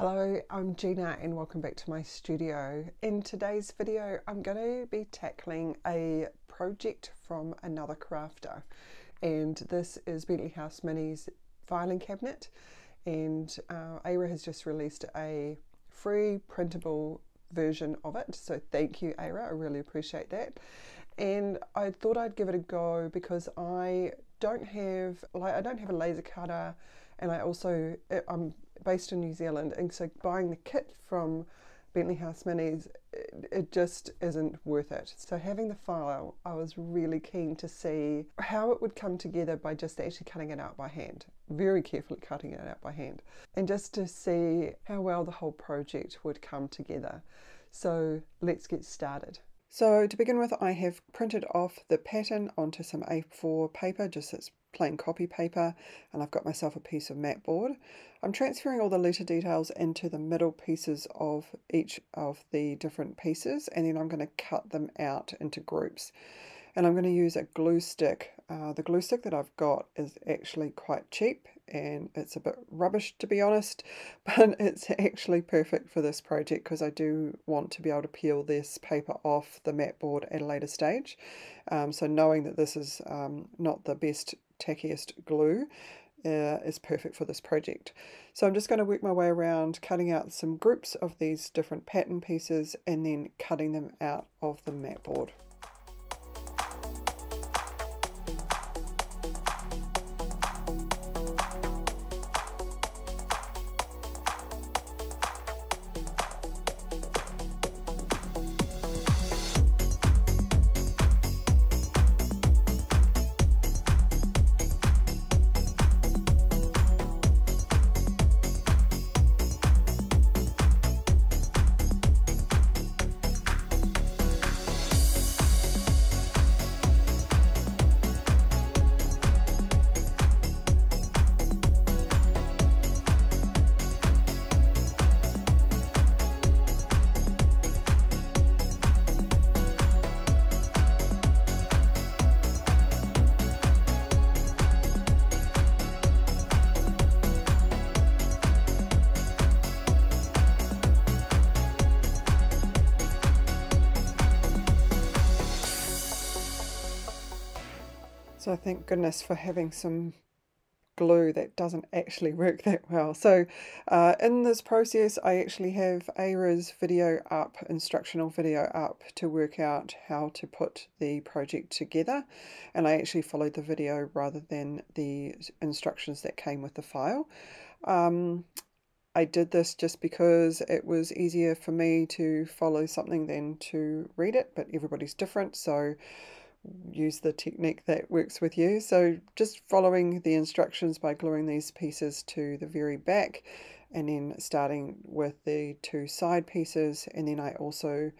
Hello, I'm Gina and welcome back to my studio. In today's video, I'm going to be tackling a project from another crafter. And this is Bentley House Mini's filing cabinet. And uh, has just released a free printable version of it. So thank you Ara, I really appreciate that. And I thought I'd give it a go because I don't have like I don't have a laser cutter and I also eh, I'm based in New Zealand, and so buying the kit from Bentley House Minis, it, it, just isn't worth it. So having the file, I was really keen to see how it would come together by just actually cutting it out by hand, very carefully cutting it out by hand, and just to see how well the whole project would come together. So let's get started. So to begin with, I have printed off the pattern onto some A4 paper, just as plain copy paper and I've got myself a piece of mat board. I'm transferring all the letter details into the middle pieces of each of the different pieces and then I'm going to cut them out into groups. And I'm going to use a glue stick. Uh, the glue stick that I've got is actually quite cheap and it's a bit rubbish to be honest, but it's actually perfect for this project because I do want to be able to peel this paper off the mat board at a later stage. Um, so knowing that this is um, not the best tackiest glue uh, is perfect for this project. So I'm just going to work my way around cutting out some groups of these different pattern pieces and then cutting them out of the mat board. So thank goodness for having some glue that doesn't actually work that well. So uh, in this process I actually have Ara's video up, instructional video up to work out how to put the project together and I actually followed the video rather than the instructions that came with the file. Um, I did this just because it was easier for me to follow something than to read it, but everybody's different, so use the technique that works with you. So just following the instructions by gluing these pieces to the very back and then starting with the two side pieces and then I also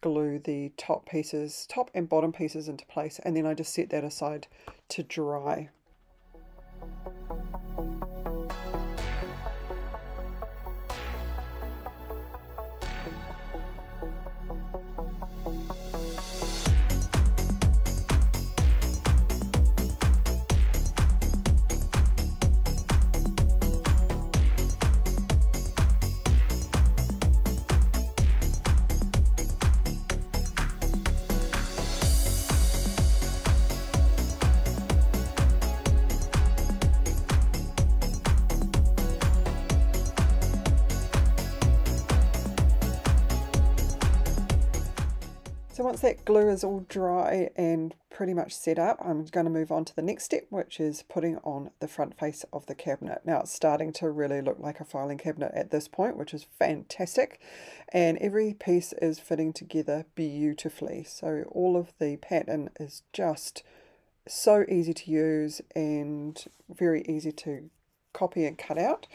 glue the top pieces, top and bottom pieces into place and then I just set that aside to dry. Once that glue is all dry and pretty much set up, I'm going to move on to the next step, which is putting on the front face of the cabinet. Now it's starting to really look like a filing cabinet at this point, which is fantastic. And every piece is fitting together beautifully. So all of the pattern is just so easy to use and very easy to copy and cut out.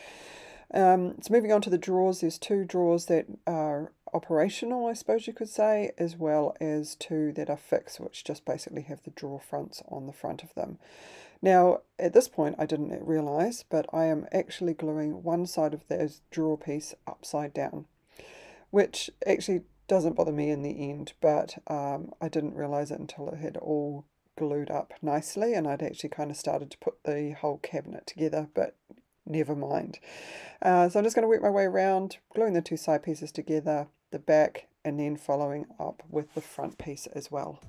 Um, so moving on to the drawers, there's two drawers that are operational, I suppose you could say, as well as two that are fixed, which just basically have the drawer fronts on the front of them. Now, at this point, I didn't realize, but I am actually gluing one side of the drawer piece upside down, which actually doesn't bother me in the end, but um, I didn't realize it until it had all glued up nicely and I'd actually kind of started to put the whole cabinet together, but never mind. Uh, so I'm just going to work my way around, gluing the two side pieces together, the back, and then following up with the front piece as well.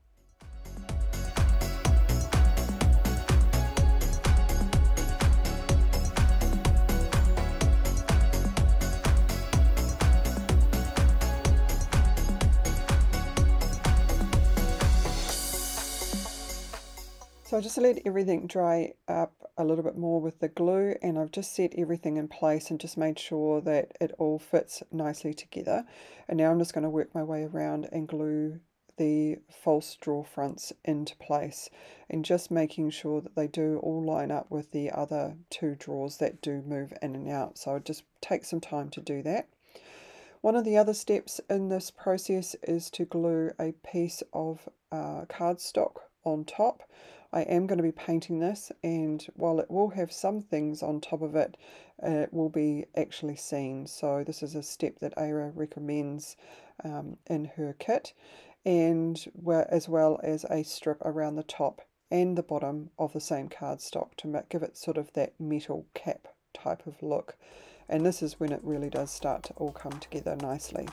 So I just let everything dry up a little bit more with the glue and I've just set everything in place and just made sure that it all fits nicely together. And now I'm just going to work my way around and glue the false drawer fronts into place and just making sure that they do all line up with the other two drawers that do move in and out. So it just take some time to do that. One of the other steps in this process is to glue a piece of uh, cardstock on top. I am going to be painting this and while it will have some things on top of it, it will be actually seen. So this is a step that Ara recommends um, in her kit and as well as a strip around the top and the bottom of the same cardstock to give it sort of that metal cap type of look. And this is when it really does start to all come together nicely.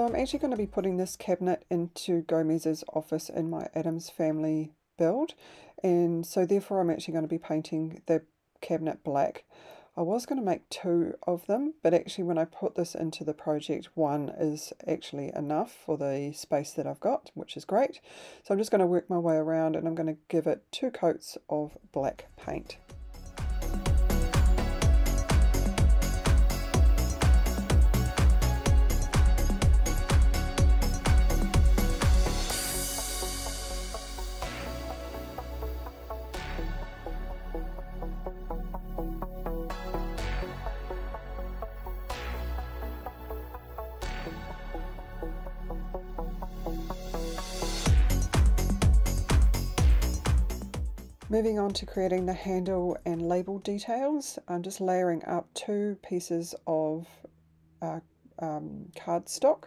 So I'm actually going to be putting this cabinet into Gomez's office in my Addams family build and so therefore I'm actually going to be painting the cabinet black. I was going to make two of them but actually when I put this into the project one is actually enough for the space that I've got which is great. So I'm just going to work my way around and I'm going to give it two coats of black paint. Moving on to creating the handle and label details, I'm just layering up two pieces of uh, um, cardstock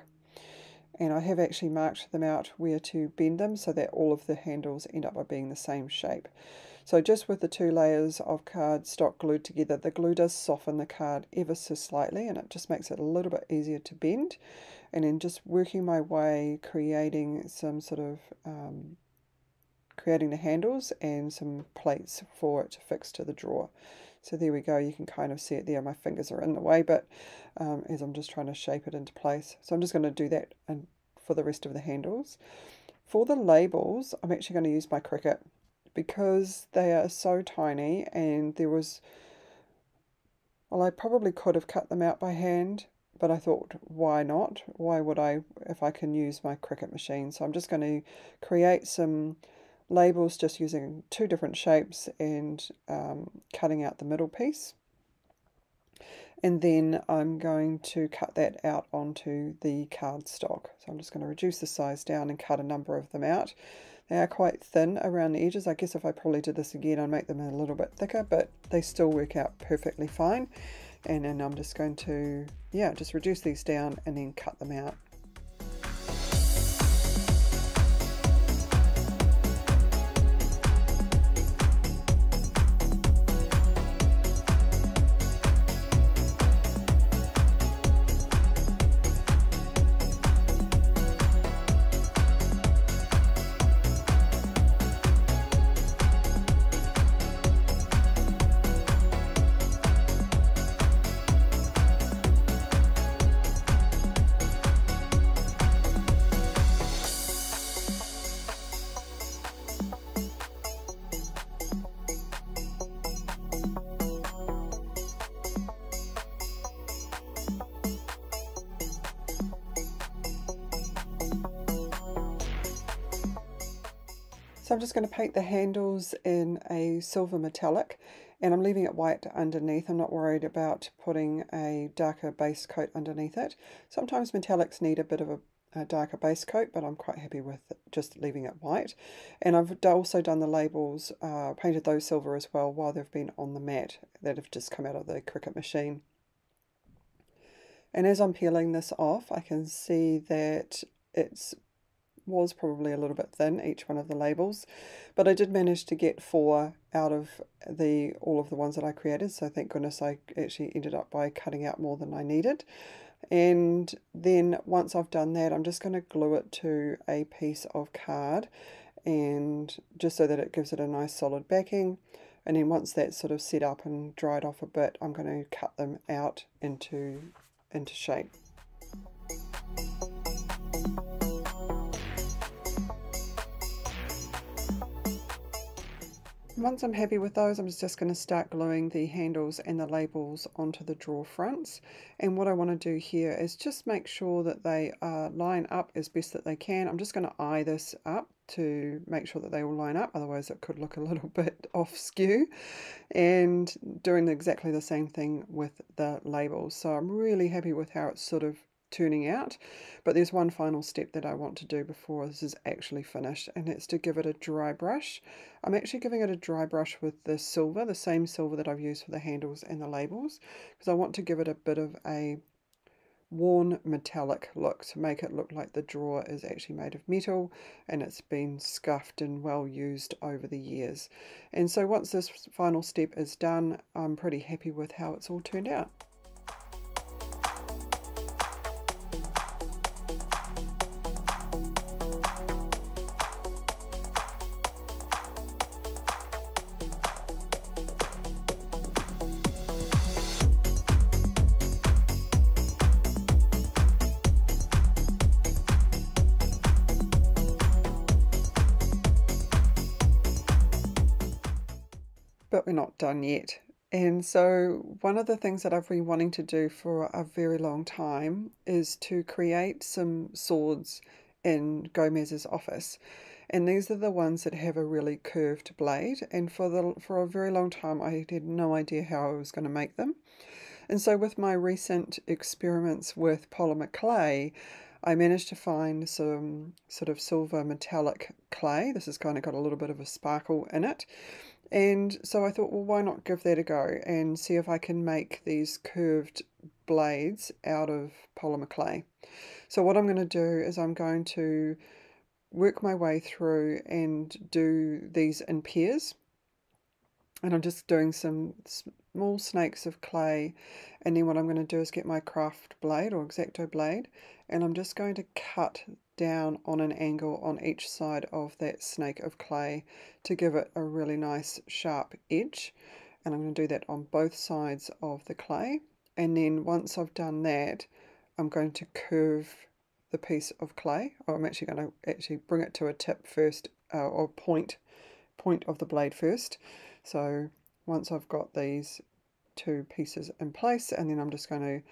and I have actually marked them out where to bend them so that all of the handles end up being the same shape. So just with the two layers of cardstock glued together, the glue does soften the card ever so slightly and it just makes it a little bit easier to bend. And then just working my way, creating some sort of um, creating the handles and some plates for it to fix to the drawer. So there we go, you can kind of see it there. My fingers are in the way, but um, as I'm just trying to shape it into place. So I'm just going to do that and for the rest of the handles. For the labels, I'm actually going to use my Cricut because they are so tiny and there was, well, I probably could have cut them out by hand, but I thought, why not? Why would I if I can use my Cricut machine? So I'm just going to create some labels just using two different shapes and um, cutting out the middle piece. And then I'm going to cut that out onto the cardstock. So I'm just going to reduce the size down and cut a number of them out. They are quite thin around the edges. I guess if I probably did this again, I'd make them a little bit thicker, but they still work out perfectly fine. And then I'm just going to, yeah, just reduce these down and then cut them out. I'm just going to paint the handles in a silver metallic and I'm leaving it white underneath. I'm not worried about putting a darker base coat underneath it. Sometimes metallics need a bit of a, a darker base coat, but I'm quite happy with just leaving it white. And I've also done the labels, uh, painted those silver as well while they've been on the mat that have just come out of the Cricut machine. And as I'm peeling this off, I can see that it's was probably a little bit thin, each one of the labels, but I did manage to get four out of the all of the ones that I created, so thank goodness I actually ended up by cutting out more than I needed. And then once I've done that, I'm just going to glue it to a piece of card and just so that it gives it a nice solid backing. And then once that's sort of set up and dried off a bit, I'm going to cut them out into, into shape. Once I'm happy with those, I'm just going to start gluing the handles and the labels onto the drawer fronts. And what I want to do here is just make sure that they uh, line up as best that they can. I'm just going to eye this up to make sure that they all line up, otherwise it could look a little bit off skew. And doing exactly the same thing with the labels. So I'm really happy with how it's sort of turning out. But there's one final step that I want to do before this is actually finished, and it's to give it a dry brush. I'm actually giving it a dry brush with the silver, the same silver that I've used for the handles and the labels, because I want to give it a bit of a worn metallic look to make it look like the drawer is actually made of metal and it's been scuffed and well used over the years. And so once this final step is done, I'm pretty happy with how it's all turned out. But we're not done yet. And so, one of the things that I've been wanting to do for a very long time is to create some swords in Gomez's office. And these are the ones that have a really curved blade. And for the for a very long time, I had no idea how I was going to make them. And so, with my recent experiments with polymer clay, I managed to find some sort of silver metallic clay. This has kind of got a little bit of a sparkle in it. And so I thought, well, why not give that a go and see if I can make these curved blades out of polymer clay. So what I'm going to do is I'm going to work my way through and do these in pairs. And I'm just doing some small snakes of clay. And then what I'm going to do is get my craft blade or X-Acto blade. And I'm just going to cut down on an angle on each side of that snake of clay to give it a really nice sharp edge and I'm going to do that on both sides of the clay and then once I've done that I'm going to curve the piece of clay or I'm actually going to actually bring it to a tip first uh, or point point of the blade first so once I've got these two pieces in place and then I'm just going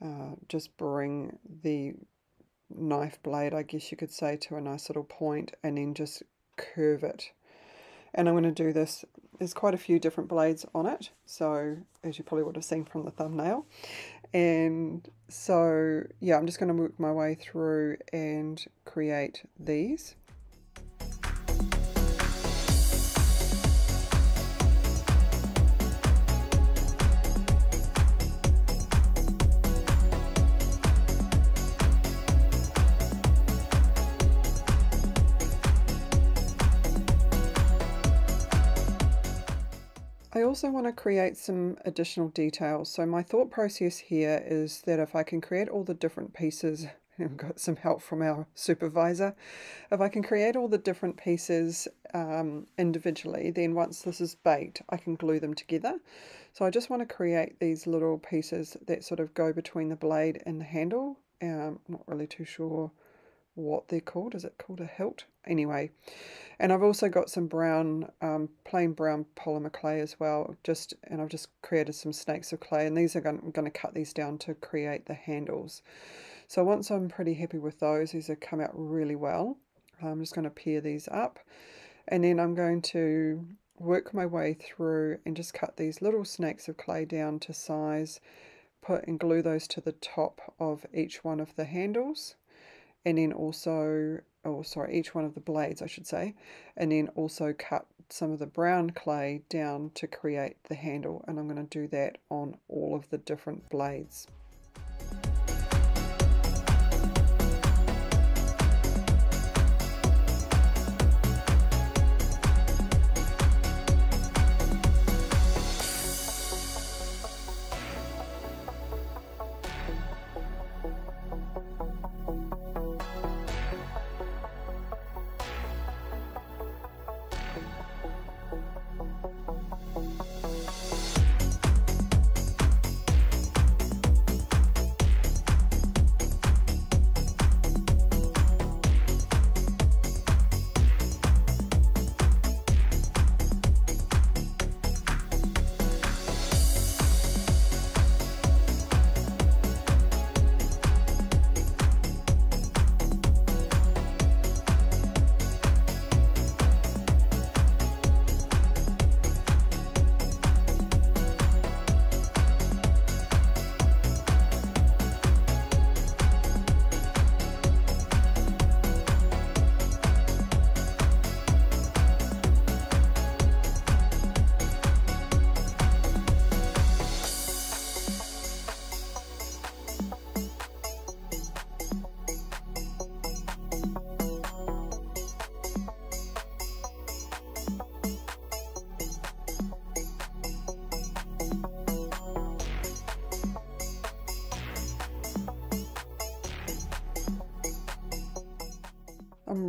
to uh, just bring the knife blade, I guess you could say, to a nice little point and then just curve it. And I'm going to do this, there's quite a few different blades on it, so as you probably would have seen from the thumbnail. And so, yeah, I'm just going to work my way through and create these. Also want to create some additional details. So my thought process here is that if I can create all the different pieces, I've got some help from our supervisor, if I can create all the different pieces um, individually, then once this is baked, I can glue them together. So I just want to create these little pieces that sort of go between the blade and the handle. Um, I'm not really too sure what they're called. Is it called a hilt? Anyway, and I've also got some brown, um, plain brown polymer clay as well. Just and I've just created some snakes of clay, and these are going, I'm going to cut these down to create the handles. So once I'm pretty happy with those, these have come out really well. I'm just going to pair these up. And then I'm going to work my way through and just cut these little snakes of clay down to size, put and glue those to the top of each one of the handles, and then also, oh sorry, each one of the blades I should say, and then also cut some of the brown clay down to create the handle and I'm going to do that on all of the different blades.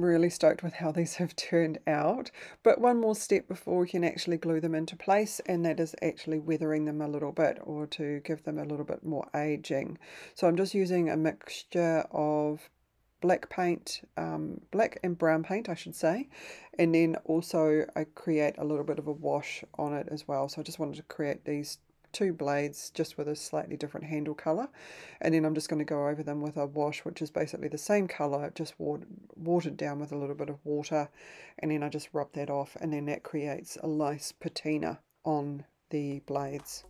Really stoked with how these have turned out. But one more step before we can actually glue them into place, and that is actually weathering them a little bit or to give them a little bit more aging. So I'm just using a mixture of black paint, um, black and brown paint, I should say, and then also I create a little bit of a wash on it as well. So I just wanted to create these two blades just with a slightly different handle color and then I'm just going to go over them with a wash which is basically the same color just watered down with a little bit of water and then I just rub that off and then that creates a nice patina on the blades.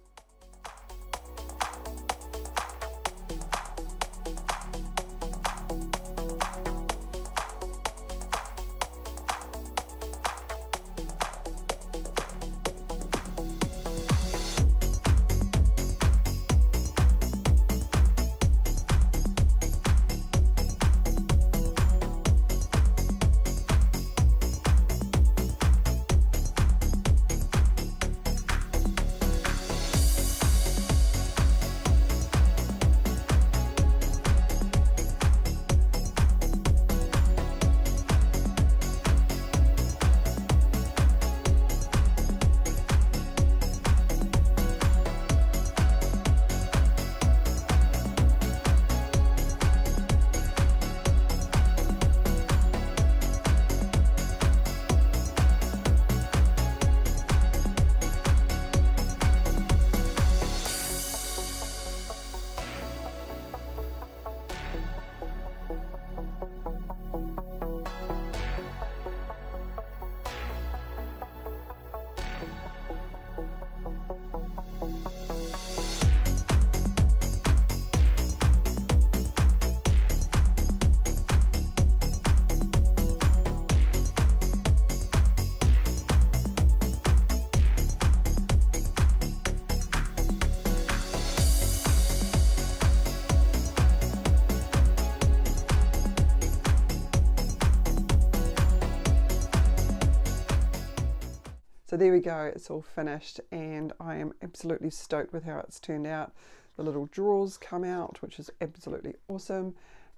So there we go, it's all finished and I am absolutely stoked with how it's turned out. The little drawers come out, which is absolutely awesome.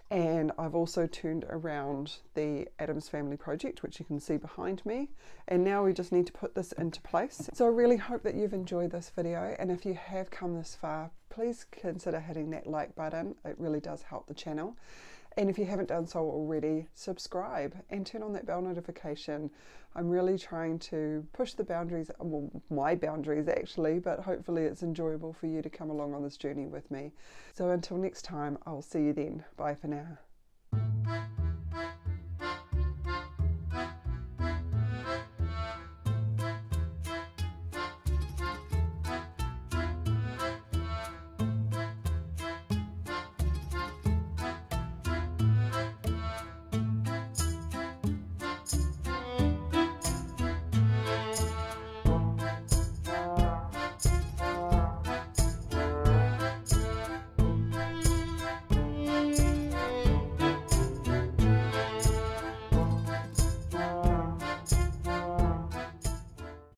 And I've also turned around the Addams Family Project, which you can see behind me. And now we just need to put this into place. So I really hope that you've enjoyed this video. And if you have come this far, please consider hitting that like button. It really does help the channel. And if you haven't done so already, subscribe and turn on that bell notification. I'm really trying to push the boundaries, well, my boundaries actually, but hopefully it's enjoyable for you to come along on this journey with me. So until next time, I'll see you then. Bye for now.